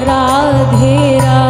राधे राधे।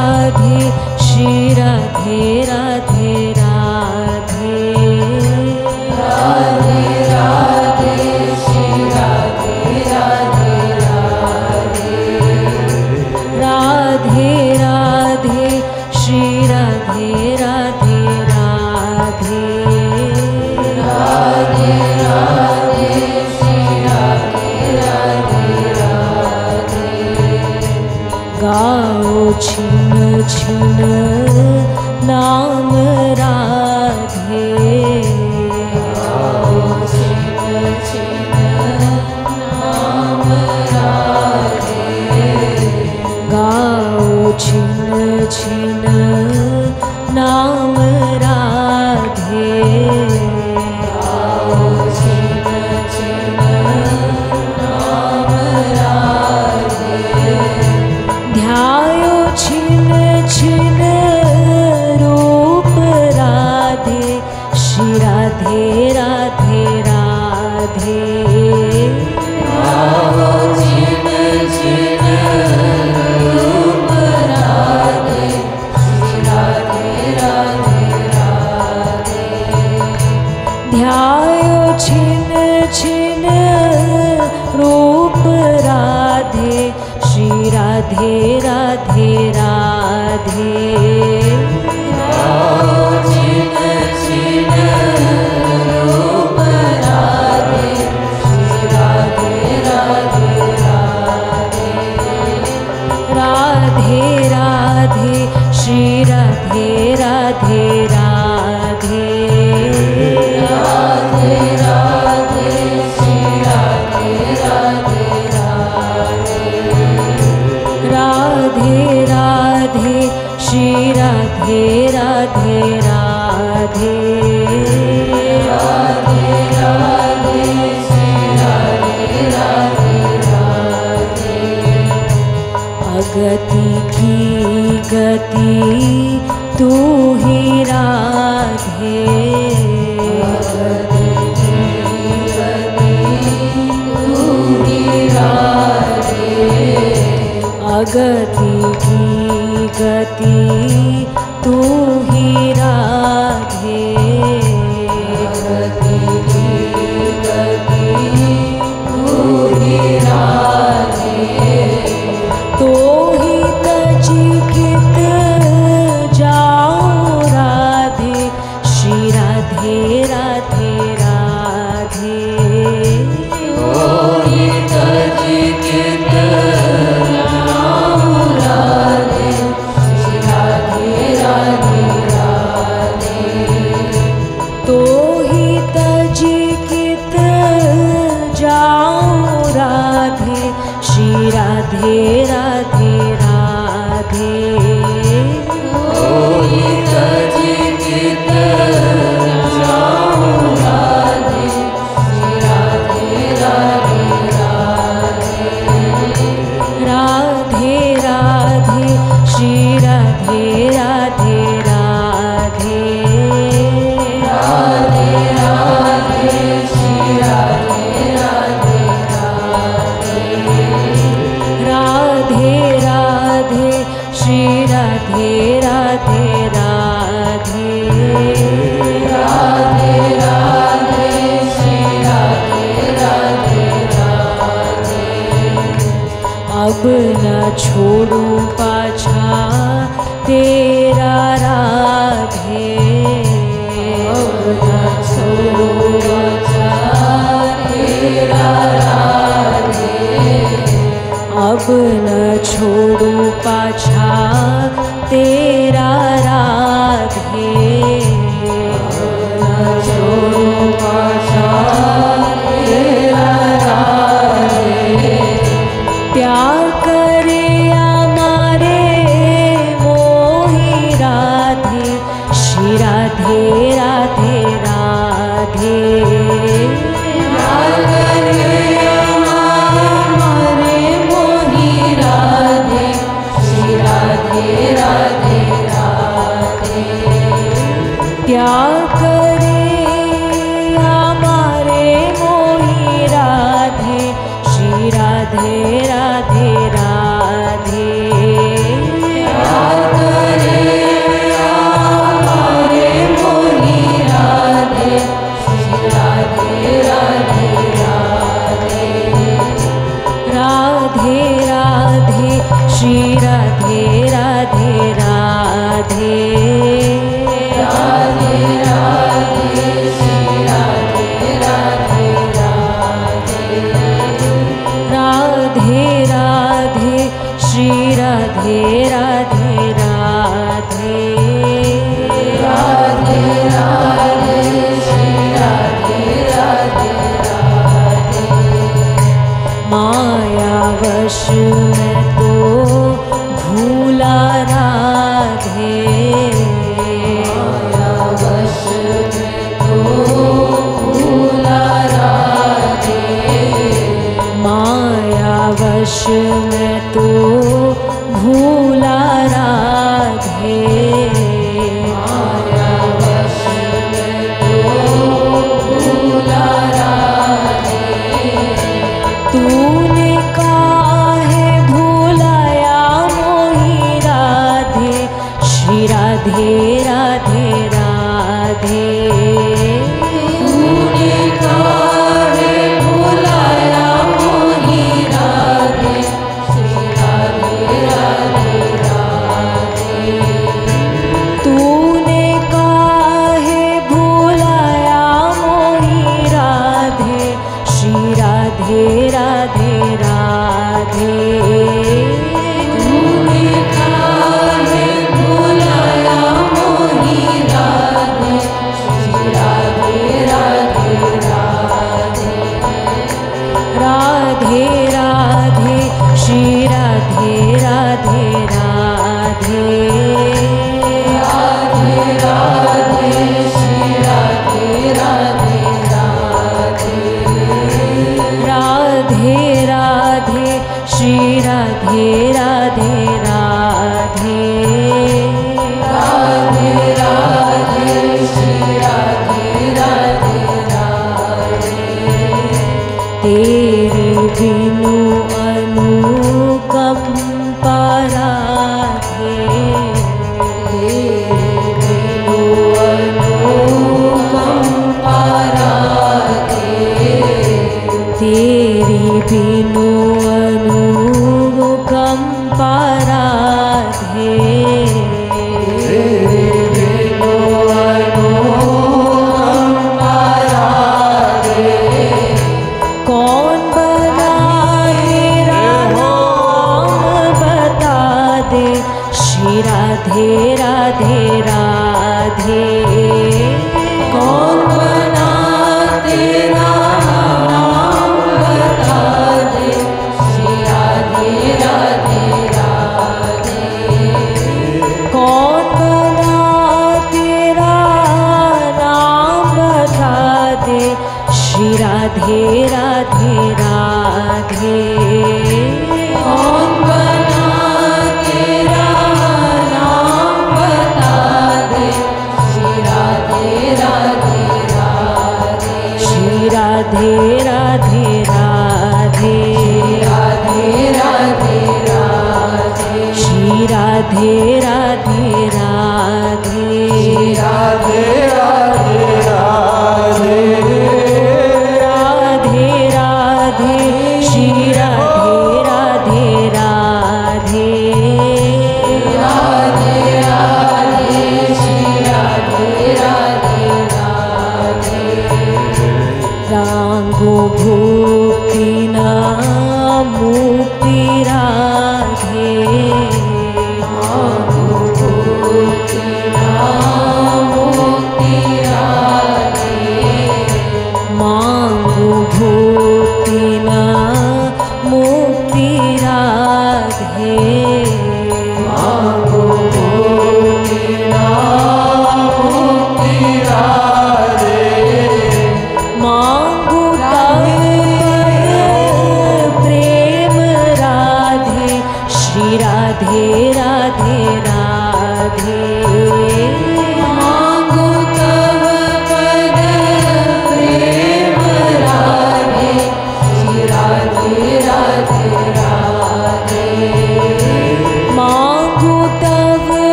छोड़ू पा वर्ष में तो भू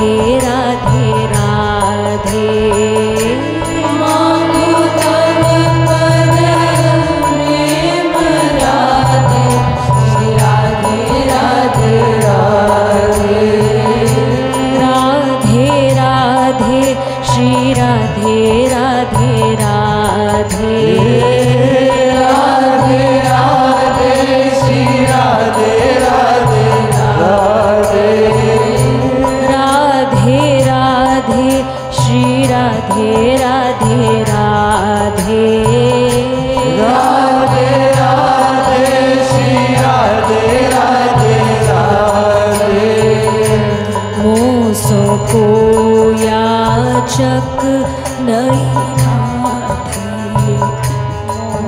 घेरा क नैया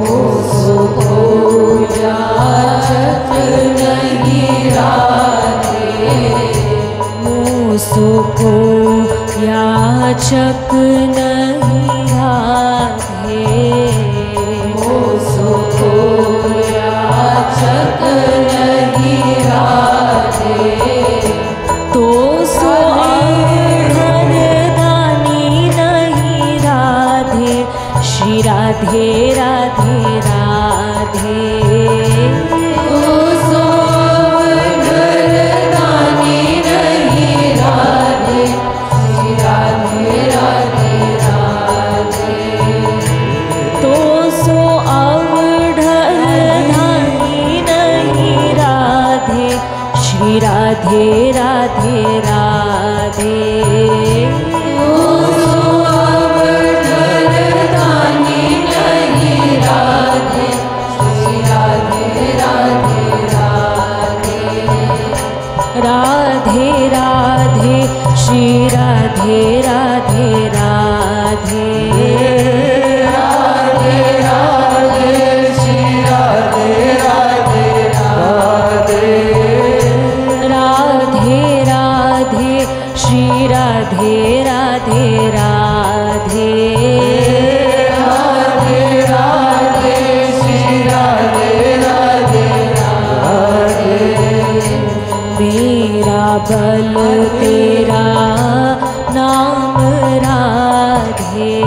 ओ सुखोचक न ओ सुखो याचक नैया सुखो याचक बल तेरा नाम राधे।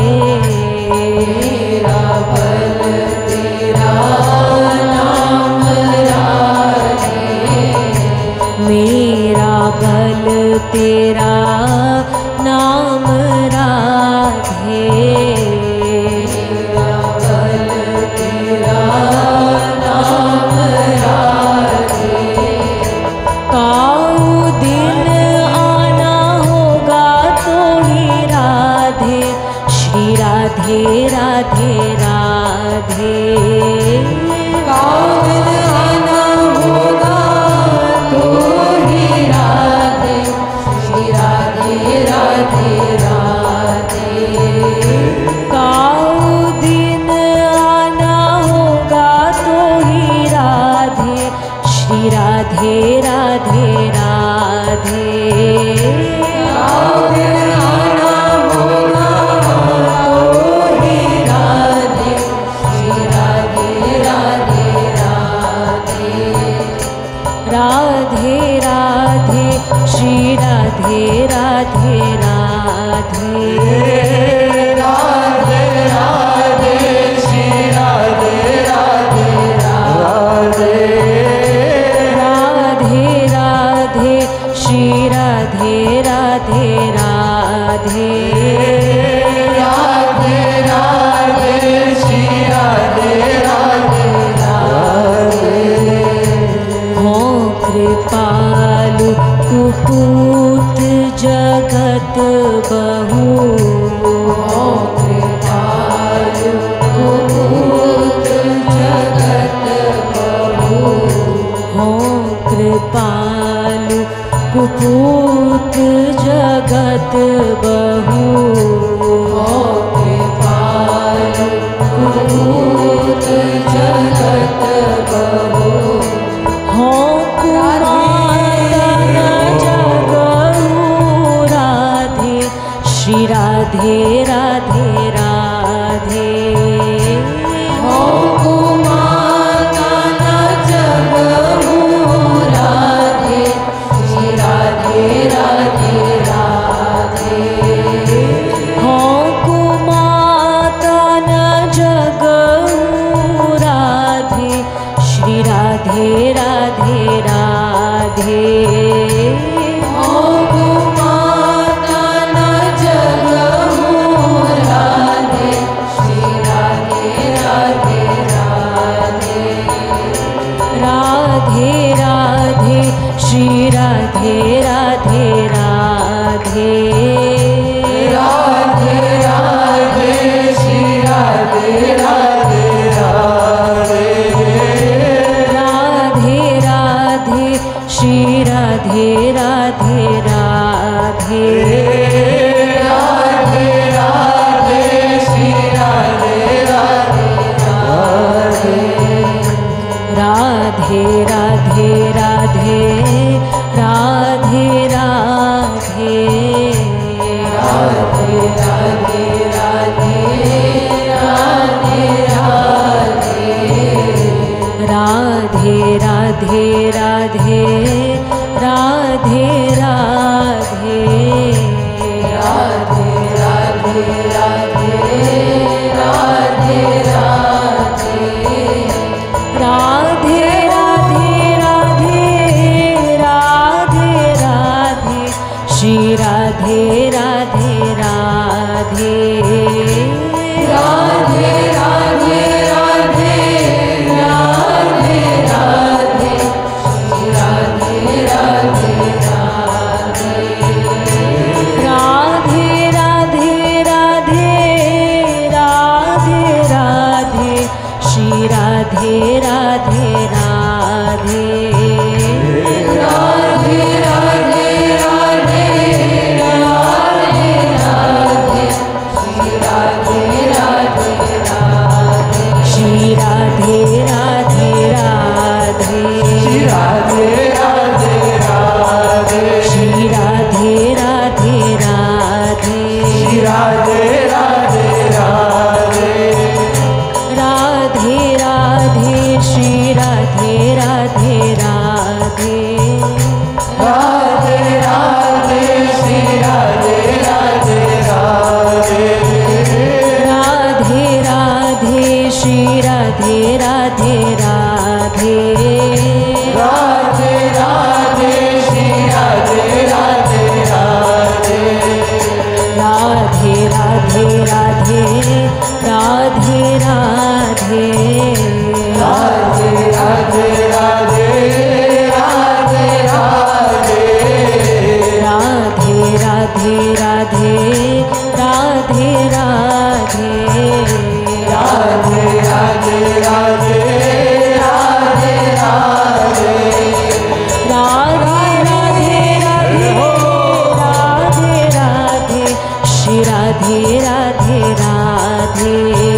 तेरा बल तेरा नाम राधे। मेरा बल तेरा भूत जगतबूत जगतबू होर जग राधे श्रीराधे राधे राधे। राधे राधे राधे राधे राधे।